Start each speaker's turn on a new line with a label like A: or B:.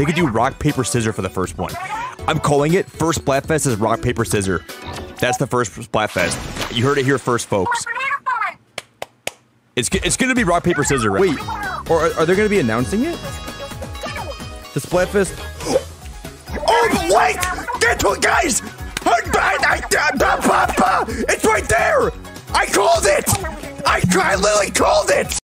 A: they could do rock, paper, scissor for the first one. I'm calling it first Splatfest is rock, paper, scissor. That's the first Splatfest. You heard it here first, folks. It's, it's gonna be rock, paper, scissor, right?
B: Wait, or are, are they going to be announcing it? The Splatfest.
A: Oh, wait! Get to it, guys! It's right there! I called it! I, I literally called it!